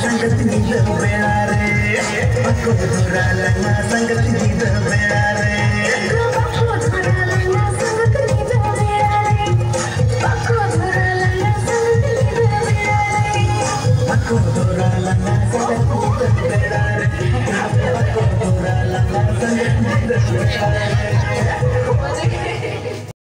சங்கத்தில் இல்லம் வேறாரே மக்கள் துராலங்க சங்கத்தில் இல்லம் வேறாரே